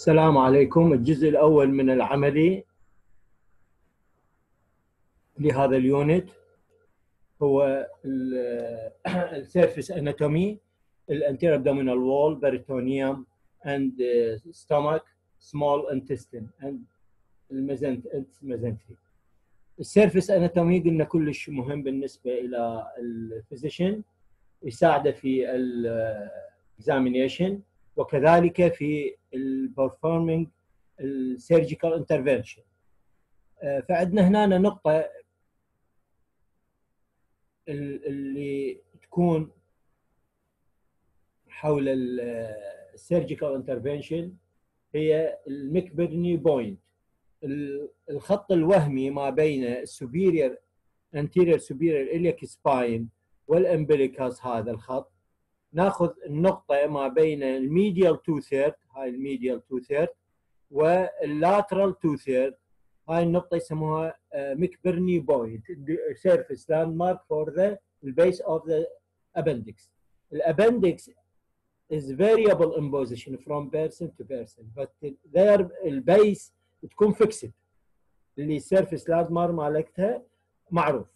السلام عليكم. الجزء الأول من العملي لهذا ال unit هو ال surface anatomy ال anterior abdominal wall peritoneum and uh, stomach small intestine and ال surface anatomy قلنا كلش مهم بالنسبة إلى ال physician يساعده في ال examination وكذلك في ال performing ال surgical intervention فعندنا هنا نقطة اللي تكون حول ال surgical intervention هي ال McBurney point الخط الوهمي ما بين ال superior anterior superior iliac spine وال umbilicus هذا الخط. ناخذ النقطة ما بين ال medial two third هاي ال medial two third وال lateral two third هاي النقطة يسموها McBurney point surface landmark for the ال base of the appendix. ال appendix is variable in position from person to person but their ال base تكون fixed اللي ال surface landmark مالتها معروف.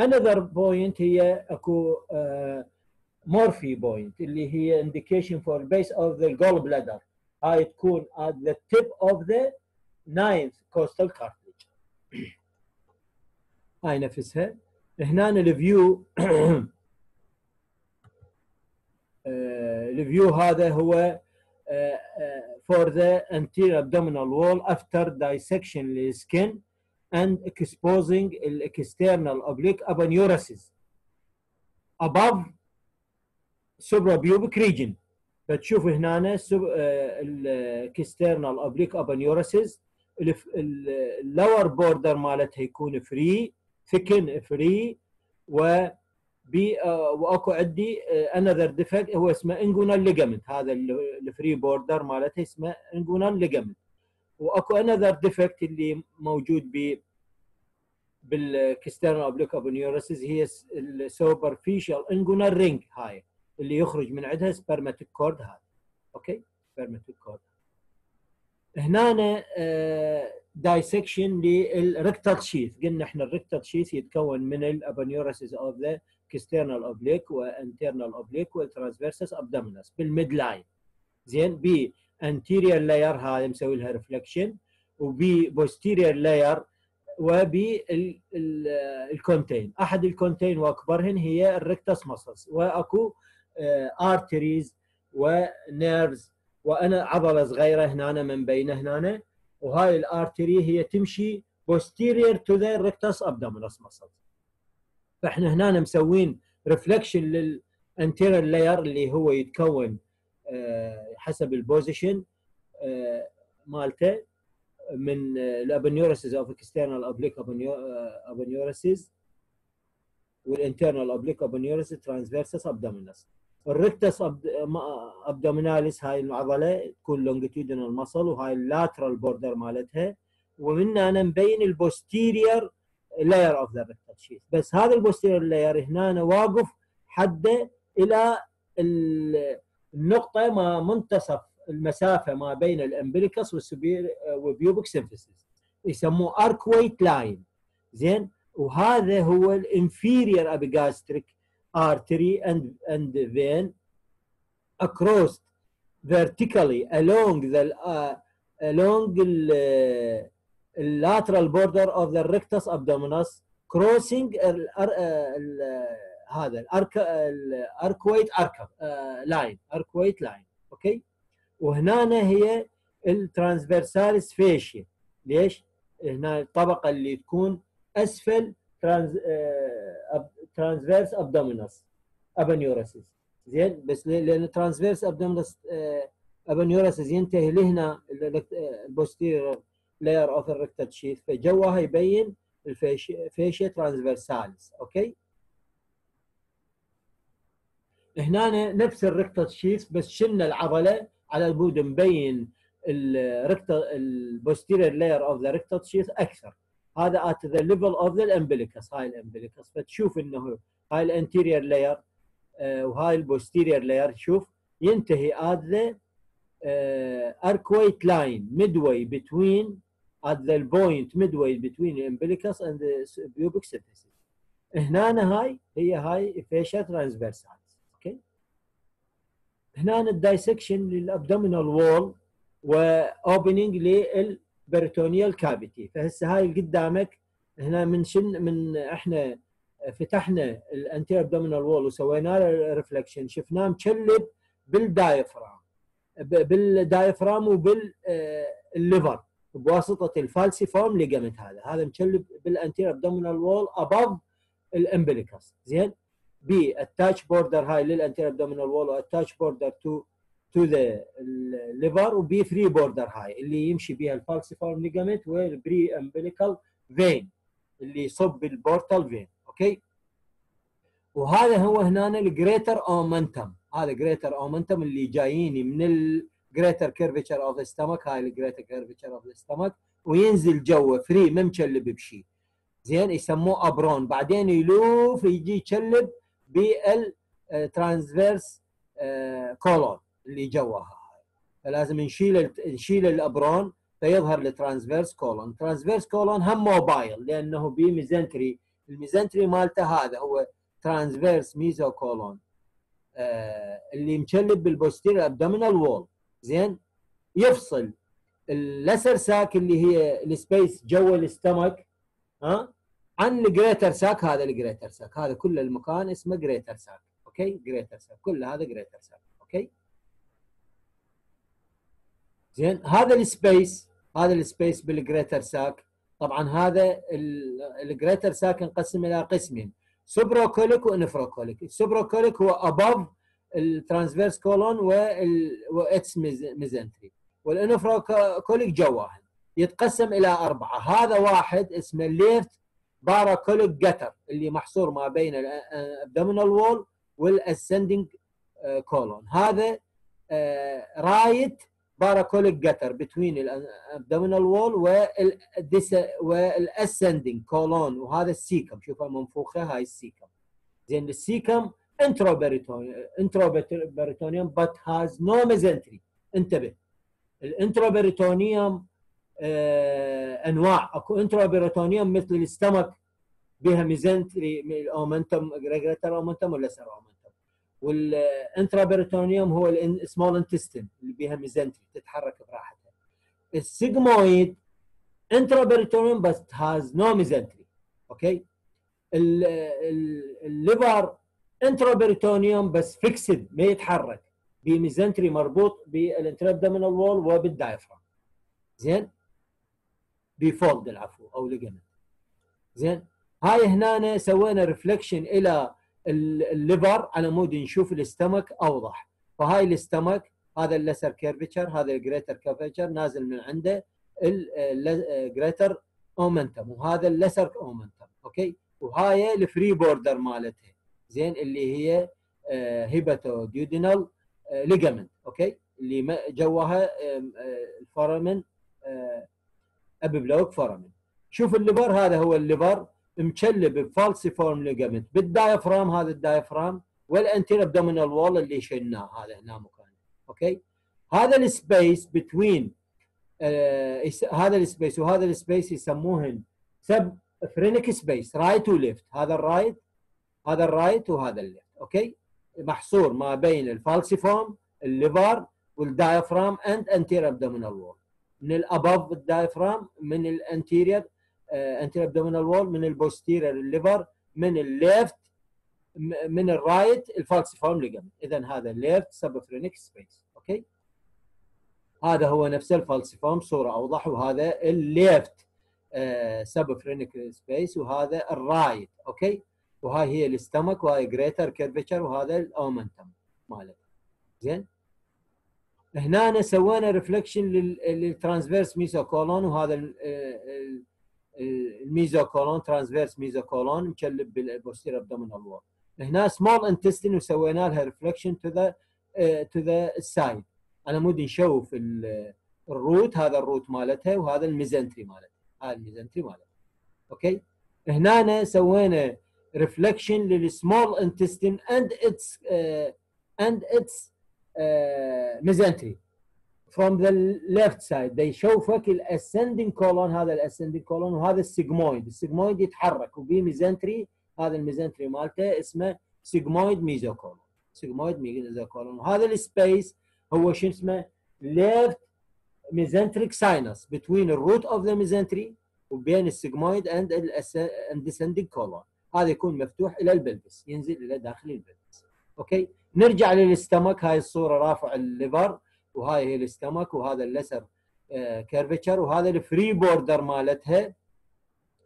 another point هي اكو uh, مورفي بوينت اللي هي indication for base of the gall bladder هاي تكون at the tip of the ninth costal cartilage هاي نفسها هنا الفيو الفيو هذا هو for the anterior abdominal wall after dissection skin and exposing external oblique aponeurosis above suprapubic region فتشوف هنا ال external oblique aponeurosis ال lower border مالتها يكون free thicken free و بي وأكو عندي another defect هو اسمه inguinal ligament هذا ال free border مالتها اسمه inguinal ligament وأكو another defect اللي موجود ب بال external oblique aponeurosis هي ال superficial inguinal ring هاي. اللي يخرج من عندها spermatic cord هذا. okay؟ spermatic cord هنا dissection لل rectal sheath قلنا إحنا ال rectal sheath يتكون من ال aponeurosis of the external oblique و internal oblique وال transversus abdominis بال midline زين؟ ب anterior layer هذا مسوي لها reflection وب posterior layer وبال content أحد ال content وأكبرهن هي ال rectus muscles وأكو arteries و nerves وأنا عضلة صغيرة هنا من بين هنا. وهاي ال artery هي تمشي posterior to the rectus abdominis muscles. فإحنا هنا مسوين reflection لل anterior layer اللي هو يتكون حسب ال position مالته من ال aponeurosis of external oblique aponeurosis وال internal oblique aponeurosis transversus abdominis ال rectus abdominis هاي العضلة تكون longitudinal muscle وهاي ال lateral border مالتها. ومن هنا مبين ال posterior layer of the rectal بس هذا ال posterior layer هنا واقف حده إلى النقطة ما منتصف المسافة ما بين ال umbilicus وال superior pubic symphysis يسموه arcuate line زين؟ وهذا هو ال inferior epigastric artery and and vein across vertically along the uh, along the uh, lateral border of the rectus abdominis crossing ال, هذا ال arc ال arcuate arcuate line arcuate line okay وهنا هي ال transversalis fascia ليش؟ هنا الطبقة اللي تكون أسفل trans transversus abdominis aponeurosis زين بس لأن transversus abdominis aponeurosis ينتهي لهنا ال posterior layer of ال rectal sheath فجواها يبين ال fascia transversalis okay؟ هنا نفس ال rectal sheath بس شلنا العضلة على البود مبين ال rectal ال posterior layer of the rectal sheath أكثر. هذا at the level of the umbilicus هاي ال umbilicus فتشوف إنه هاي ال anterior layer وهاي ال posterior layer شوف ينتهي at the arcuate line midway between at the point midway between the umbilicus and the pubic symphysis هنا هاي هي هاي fascia transversalis okay هنا الدايسكشن للابدومينال وول واوبننج للبريتونيال كافيتي فهسه هاي اللي قدامك هنا من شن من إحنا فتحنا ال anterior abdominal wall وسوينا له reflection شفناه مشلب بال diaphragm. بال diaphragm وبال liver بواسطة ال falciform ligament هذا. هذا مشلب بال anterior abdominal wall above ال umbilicus زين؟ بي attached border هاي لل anterior abdominal wall و attached border to to the ال liver وبي free border هاي اللي يمشي بها ال falciform ligament وال paraumbilical vein اللي يصب بال portal vein okay وهذا هو هنا ال greater omentum هذا greater omentum اللي جاييني من ال greater curvature of stomach هاي ال greater curvature of stomach وينزل جوا free ما مشلب بشيء زين؟ يسموه apron. بعدين يلوف يجي يشلب بال transverse colon اللي جواها فلازم نشيل نشيل ال apron فيظهر ال transverse colon. transverse colon هم موبايل لأنه ب mesentery. ال mesentery مالته هذا هو transverse mesocolon آه اللي مشلب بال posterior abdominal wall زين؟ يفصل. ال lesser sac اللي هي ال space جوا ال stomach ها؟ عن ال greater sac هذا ال greater sac. هذا كل المكان اسمه greater sac. okay؟ greater sac. كل هذا greater sac. okay؟ زين؟ هذا ال space هذا ال space بال greater sac. طبعا هذا ال greater sac انقسم إلى قسمين supracolic و infracolic. ال supracolic هو above ال transverse colon and its mesentery وال infracolic جواهن. يتقسم إلى أربعة. هذا واحد اسمه ال left paracolic gutter اللي محصور ما بين ال abdominal wall وال ascending colon هذا right paracolic gutter between ال abdominal wall وال ascending colon وهذا ال cecum. شوفها منفوخه هاي ال cecum. زين ال cecum intraperitoneum but has no mesentery انتبه. ال intraperitoneum آه انواع. اكو intraperitoneum مثل ال stomach بها mesentery omentum greater omentum و lesser omentum وال intraperitoneum هو ال small intestine اللي بها mesentery تتحرك براحتها. ال sigmoid intraperitoneum بس has no mesentery okay ال liver intraperitoneum بس fixed ما يتحرك. بميزنتري مربوط بالانترابدومينال وول وبالدايفرام. زين؟ ب fold العفو أو ligament زين؟ هاي هنا سوينا reflection إلى ال liver على مود نشوف ال stomach أوضح. فهاي ال stomach هذا ال lesser curvature هذا ال greater curvature نازل من عنده ال greater omentum وهذا ال lesser omentum okay؟ وهاي ال free border مالتها زين اللي هي hepatoduodenal ligament okay؟ اللي جواها ال foramen epiploic foramen. شوف ال liver هذا هو ال liver. مشلب بفالسيفورم ليجامنت بالدايفرام هذا الدايفرام والانتير ابدومينال وول اللي شلناه هذا هنا مكانه. okay؟ هذا ال space between آه هذا ال space وهذا ال space يسموهن subphrenic space right و left هذا ال right هذا ال right وهذا ال left okay؟ محصور ما بين ال falciform ال liver والدايفرام اند انتير ابدومينال وول من الابove الدايفرام من الانتيرير انتير ابدومينال وول من البوستيرير الليفر من الليفت من الرايت الفالسيفورم ليجمنت اذا هذا ال left subphrenic space okay هذا هو نفس ال falciform صورة أوضح. وهذا ال left subphrenic space وهذا ال right okay وهاي هي ال stomach وهاي greater curvature وهذا ال omentum ماله زين؟ هنا سوينا reflection لل transverse mesocolon وهذا ال mesocolon transverse mesocolon مشلب بال posterior abdominal wall هنا small intestine وسوينا لها reflection to the to the side على مود نشوف ال root هذا ال root مالتها وهذا ال mesentery مالتها. هذا ال mesentery مالتها. okay؟ هنا سوينا reflection لل small intestine and its and its mesentery from the left side. They يشوفك الاسندنج كولون هذا الاسندنج كولون وهذا السيجمويد السيجمويد يتحرك وبي mesentery هذا ال mesentery مالته اسمه sigmoid mesocolon sigmoid mesocolon وهذا ال space هو شو اسمه؟ left mesenteric sinus between the root of the mesentery وبين ال sigmoid and ال descending colon هذا يكون مفتوح إلى ال pelvis ينزل إلى داخل ال pelvis. okay نرجع لل stomach هاي الصورة رافع ال liver. وهاي هي ال stomach وهذا ال lesser curvature وهذا ال free border مالتها.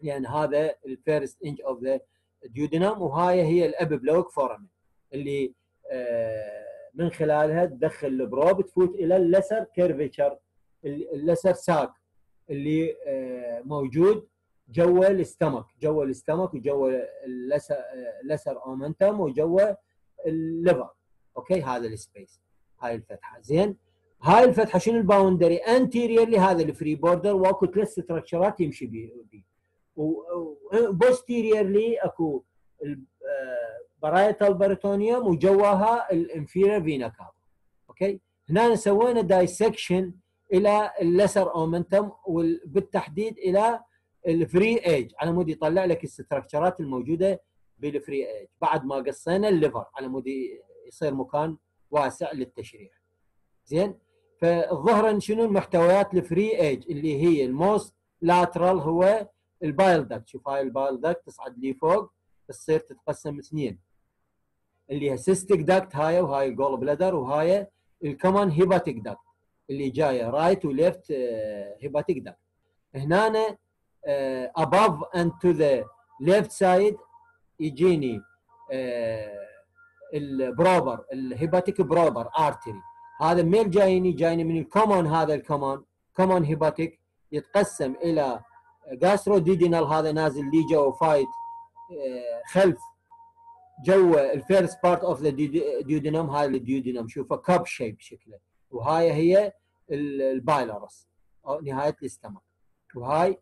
لأن هذا ال first inch of the duodenum وهاي هي ال epiploic اللي من خلالها تدخل ال probe تفوت إلى ال lesser curvature ال lesser sac اللي موجود جوا الاستمك جوا الاستمك وجوا اللسر اومنتم وجوا الليفر أوكي؟ هذا السبيس. هاي الفتحة. زين؟ هاي الفتحة شنو ال boundary؟ anteriorly هذا ال free border واكو ثلاث structure ات يمشي به و posteriorly اكو parietal peritoneum وجواها ال inferior vena cava okay؟ هنا سوينا dissection إلى ال lesser omentum وبالتحديد إلى ال free edge. على مود يطلع لك ال structure ات الموجودة بال free edge. بعد ما قصينا ال liver على مود يصير مكان واسع للتشريح زين؟ فالظهر شنو المحتويات ال free edge اللي هي ال most lateral هو ال bile duct شوف هاي ال bile duct تصعد لي فوق تصير تتقسم اثنين. اللي هي cystic duct هاي وهاي ال gall bladder وهاي ال common hepatic duct اللي جاية right و left hepatic duct هنا above and to the left side يجيني ال proper ال hepatic proper artery هذا ميل جايني جايني من ال common هذا ال common common hepatic يتقسم إلى gastroduodenal هذا نازل لي جو فايت خلف. جوا ال first part of the duodenum هاي ال duodenum شوفه cup shape شكله. وهاي هي ال pylorus أو نهاية ال stomach وهاي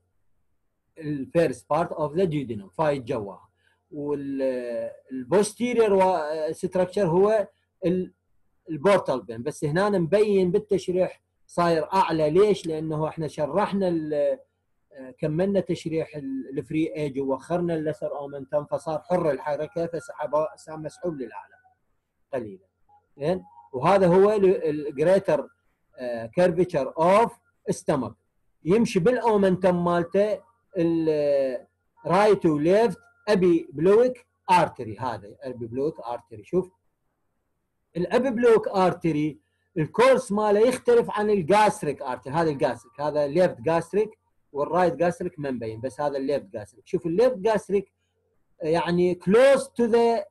ال first part of the duodenum فايت جواها وال posterior structure هو ال portal vein بس هنا مبين بالتشريح صاير أعلى. ليش؟ لأنه إحنا شرحنا كملنا تشريح ال free edge ووخرنا ال lesser omentum فصار حر الحركة فسحب صار مسحوب للاعلى قليلا. زين وهذا هو ال greater curvature of stomach يمشي بال omentum مالته ال right و left epiploic artery هذا epiploic artery شوف ال epiploic artery ال course ماله يختلف عن ال gastric artery. هذا ال gastric هذا ال left gastric وال right gastric ما مبين بس هذا ال left gastric شوف ال left gastric يعني close to the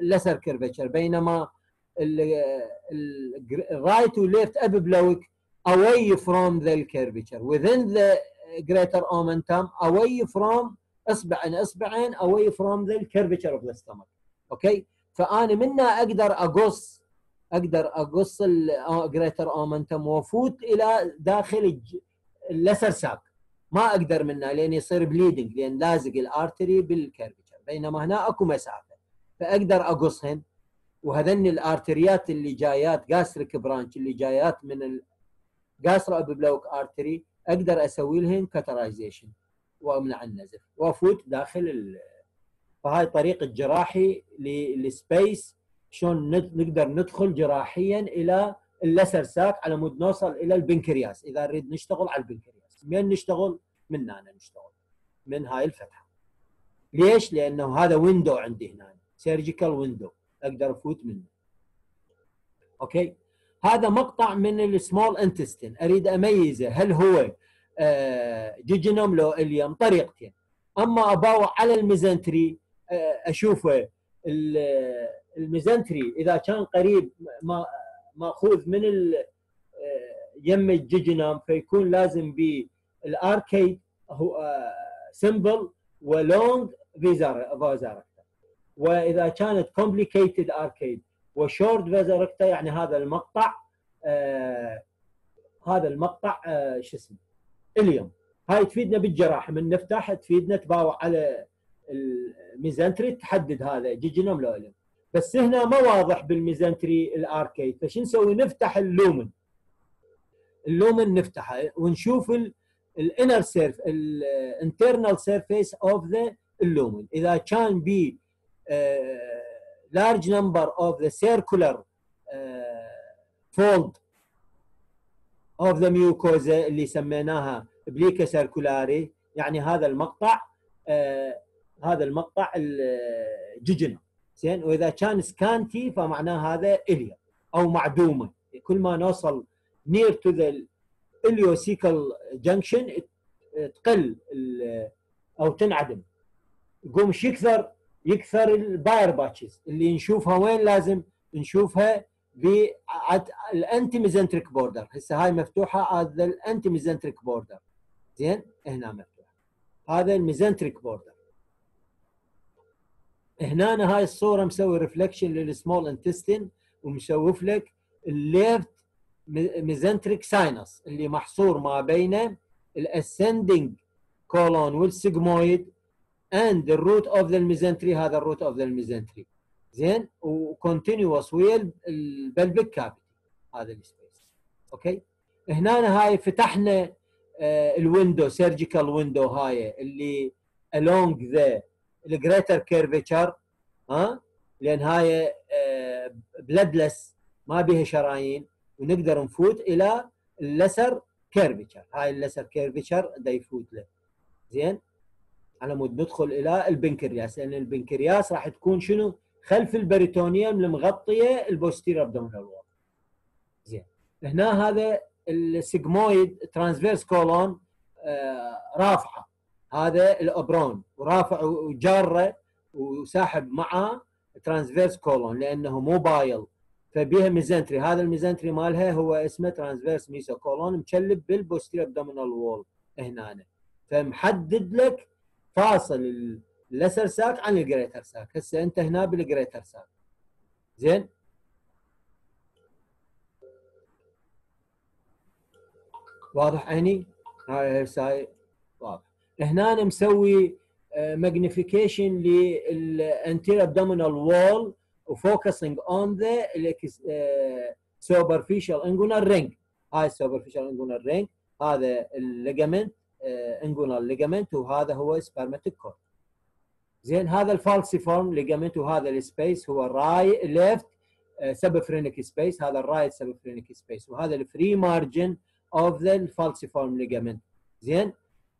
ال lesser curvature بينما ال right و left epiploic away from the curvature. Within the greater omentum away from اصبعين اصبعين away from the curvature of the stomach. okay فأنا منها أقدر أقص أقدر أقص ال greater omentum وأفوت إلى داخل ال lesser sac ما أقدر منها لأن يصير bleeding لأن لازق ال artery بال curvature بينما هنا أكو مسافة. فأقدر اقصهن وهذن ال artery ات اللي جايات gastric branch اللي جايات من ال gastroepiploic artery أقدر أسوي لهن cauterization وأمنع النزف. وأفوت داخل. فهاي طريقه جراحي لل space شلون نقدر ندخل جراحيا إلى ال lesser sac على مود نوصل إلى البنكرياس. إذا نريد نشتغل على البنكرياس. من نشتغل؟ من هنا نشتغل. من هاي الفتحة. ليش؟ لأنه هذا window عندي هنا. surgical window أقدر أفوت منه. okay؟ هذا مقطع من ال small intestine أريد أميزه. هل هو jejunum لو ileum؟ طريقتين. أما أباوع على ال mesentery اشوفه ال mesentery إذا كان قريب ما مأخوذ من يم ال jejunum فيكون لازم بال arcade هو simple و long vasa recta. وإذا كانت complicated arcade و short vasa recta يعني هذا المقطع آه هذا المقطع آه شو اسمه؟ ileum هاي تفيدنا بالجراحة. من نفتح تفيدنا تباوع على ال mesentery تحدد هذا jejunum لو ileum بس هنا ما واضح بال mesentery ال arcade. فشو نسوي؟ نفتح ال lumen. ال lumen نفتحه ونشوف ال inner surf ال internal surface of the ال lumen. إذا كان بي large number of the circular uh, fold of the mucosa اللي سميناها plicae circulares يعني هذا المقطع آه هذا المقطع ال jejunum زين؟ وإذا كان scanty فمعناه هذا ileum أو معدومة. كل ما نوصل near to the ileocecal junction تقل أو تنعدم. يقوم يكثر يكثر ال Peyer's patches. اللي نشوفها وين لازم؟ نشوفها بال anti-mesenteric border هسه هاي مفتوحة هذا ال anti-mesenteric border زين؟ هنا مفتوحة. هذا ال mesenteric border هنا هاي الصورة مسوي reflection لل small intestine ومشوف لك ال left mesenteric sinus اللي محصور ما بين الاسندنج كولون والسيجمويد اند الروت اوف ذا الميزنتري هذا الروت اوف ذا الميزنتري زين؟ و continuous ويا ال pelvic cavity هذا ال space okay؟ هنا هاي فتحنا ال window surgical window هاي اللي along the ال greater curvature ها؟ لأن هاي bloodless ما بيها شرايين ونقدر نفوت إلى ال lesser curvature هاي ال lesser curvature دا يفوت له. زين؟ على مود ندخل إلى البنكرياس لأن البنكرياس راح تكون شنو؟ خلف البريتونيوم المغطية ال posterior abdominal wall زين. هنا هذا ال sigmoid transverse colon آه رافعة. هذا ال apron ورافع وجاره وساحب معه transverse colon لأنه موبايل. فبيها mesentery هذا ال mesentery مالها هو اسمه transverse mesocolon مشلب بال posterior abdominal wall هنا فمحدد لك فاصل ال lesser sac عن ال greater sac. هسه أنت هنا بال greater sac. زين؟ واضح عيني؟ هاي هسه هنا مسوي magnification لل anterior abdominal wall و focusing on the superficial inguinal ring هاي ال superficial inguinal ring هذا ال ligament inguinal ligament وهذا هو spermatic cord زين هذا ال falciform ligament وهذا ال space هو ال right left subphrenic space هذا ال right subphrenic space وهذا ال free margin of the ال falciform ligament زين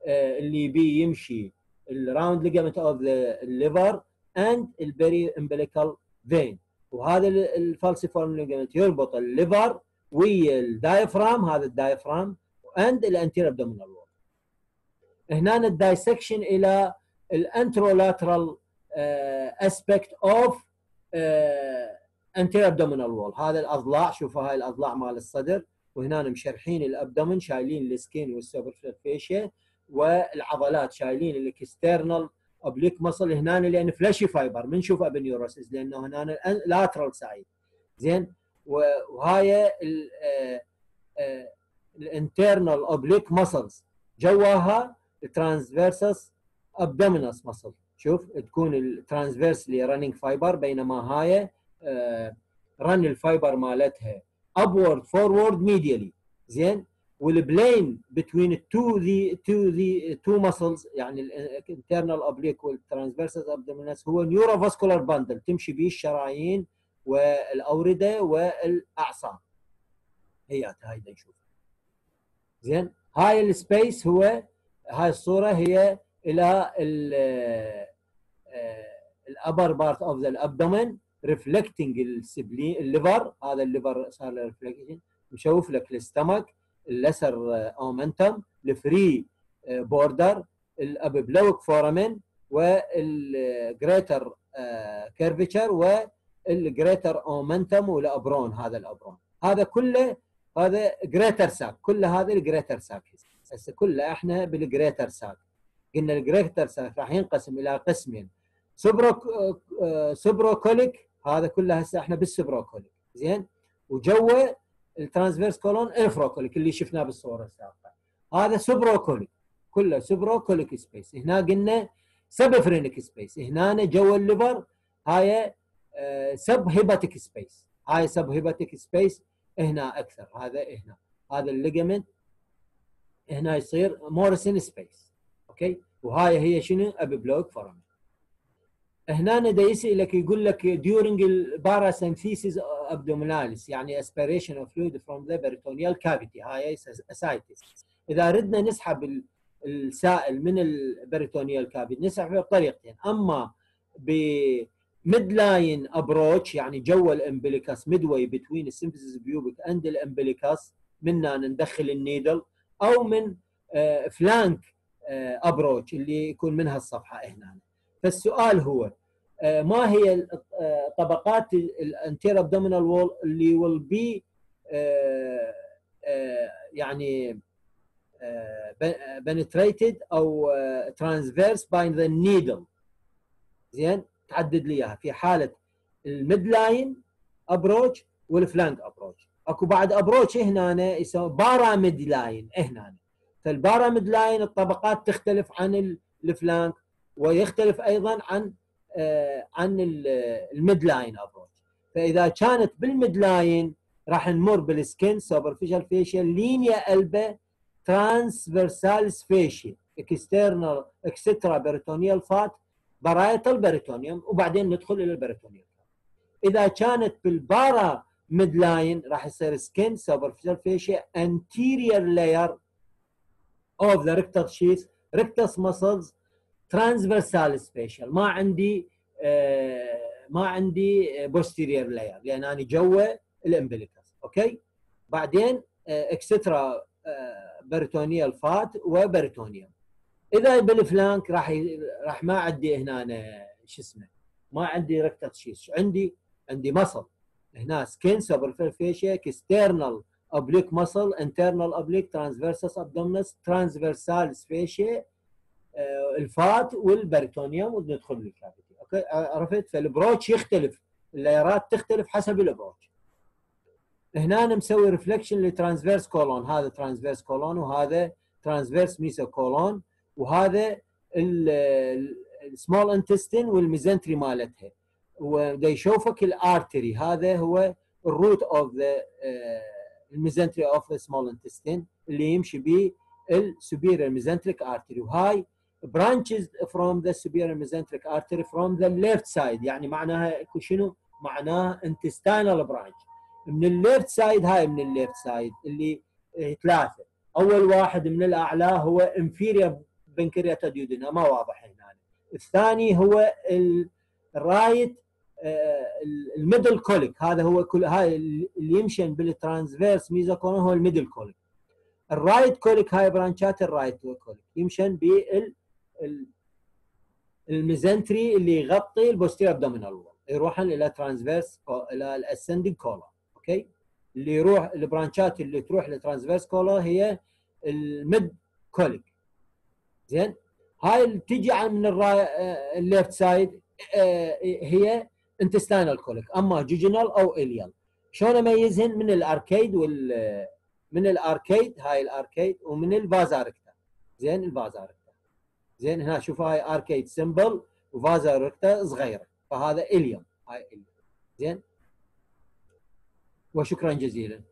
اللي بي يمشي ال round ligament of the and ال paraumbilical vein وهذا ال falciform ligament يربط ال liver ويا ال diaphragm هذا ال diaphragm and ال anterior abdominal wall هنا ال dissection إلى ال anterolateral aspect of anterior abdominal wall هذا الأضلاع شوفوا هاي الأضلاع مال الصدر. وهنا مشرحين الابدومن شايلين السكين والسوبرفيشيا والعضلات شايلين ال external oblique muscle هنا لأن fleshy fiber بنشوف aponeurosis لأنه هنا lateral side زين؟ وهاي ال internal oblique muscles جواها ال transversus abdominis muscle شوف؟ تكون ال transversely running fiber بينما هاي run ال fiber مالتها. upward forward medially. زين؟ وال plane between two the two the two muscles يعني ال internal oblique وال transversus abdominis هو neurovascular bundle تمشي به الشرايين والأوردة والأعصاب. هي هاي نشوف زين؟ هاي ال space هو هاي الصورة هي إلى الابر بارت اوف ذا الابدومين ريفلكتنج السبلين الليفر هذا الليفر صار له reflection مشوف لك الستمك. اللسر اومنتم الفري بوردر الاببلويك فورامين والجريتر كيرفتشر والجريتر اومنتم والابرون هذا الابرون هذا كله هذا greater sac كل هذا ال greater sac هسه كله إحنا بال greater sac قلنا ال greater sac راح ينقسم إلى قسمين. supra supracolic هذا كله هسه إحنا بال supracolic زين؟ وجوه ال transverse colon infracolic اللي شفناه بالصورة السابقة. هذا supracolic كله supracolic space هنا قلنا subphrenic space هنا جوا ال liver هاي subhepatic space هاي subhepatic space هنا أكثر هذا هنا. هذا ال ligament هنا يصير Morison space أوكي؟ وهاي هي شنو؟ epiploic foramen هنا دا يسالك يقول لك during ال paracentesis abdominalis يعني aspiration of fluid from the peritoneal cavity هاي ascites إذا ردنا نسحب السائل من ال peritoneal cavity نسحبه بطريقتين أما ب midline approach يعني جوا ال umbilicus midway between ال symphysis pubic and ال umbilicus منا ندخل ال needle أو من flank آه، approach آه، اللي يكون منها الصفحة هنا. فالسؤال هو ما هي طبقات ال anterior abdominal wall اللي will be يعني penetrated أو traversed by the needle. زين؟ تعدد لي إياها. في حالة ال midline approach وال flank approach أكو بعد approach هنا يسمى paramidline هنا فال paramidline الطبقات تختلف عن ال flank ويختلف أيضا عن آه عن ال midline approach فإذا كانت بال midline راح نمر بال skin superficial fascia linea alba transversalis fascia external extraperitoneal fat parietal peritoneum وبعدين ندخل إلى ال peritoneum إذا كانت بال paramidline راح يصير skin superficial fascia anterior layer of the rectus sheath rectus muscles transversalis fascia ما عندي آه ما عندي posterior layer لأن أنا جوا ال umbilicus أوكي؟ بعدين extraperitoneal fat و peritoneum إذا بال flank راح ي... راح ما عندي هنا شو اسمه ما عندي rectus sheath عندي؟ عندي muscle هنا skin superficial fascia external oblique muscle internal oblique transversus abdominis transversalis fascia ال fat وال peritoneum وندخل لل cavity أوكي؟ عرفت؟ فال approach يختلف. ال layerات تختلف حسب ال approach. هنا أنا مسوي reflection ل transverse colon. هذا transverse colon وهذا transverse mesocolon وهذا ال small intestine وال mesentery مالتها. ودا يشوفك ال artery. هذا هو ال root of the ال mesentery of the small intestine اللي يمشي به ال superior mesenteric artery وهاي branches from the superior mesenteric artery from the left side. يعني معناها شنو؟ معناها intestinal branch. من ال left side هاي من ال left side اللي ثلاثة. أول واحد من الأعلى هو pancreaticoduodenal ما واضح هنا. الثاني هو ال right ال middle colic هذا هو كل هاي اللي يمشي بال transverse mesocolon هو ال middle colic ال right colic هاي branchات ال right colic يمشي بال mesentery اللي يغطي ال posterior abdominal wall يروح إلى transverse إلى ال ascending colon أوكي اللي يروح ال branchات اللي تروح ل transverse colon هي ال mid colic زين؟ هاي اللي تجي من ال left side آه، هي intestinal colic أما jejunal أو ileal شلون أميزهن من الاركيد وال من الاركيد هاي الاركيد ومن الفازاركتا زين؟ الفازاركتا زين هنا شوف هاي اركيد سمبل وفازاركتا صغيرة. فهذا إليوم. هاي إليوم. زين؟ وشكرا جزيلا.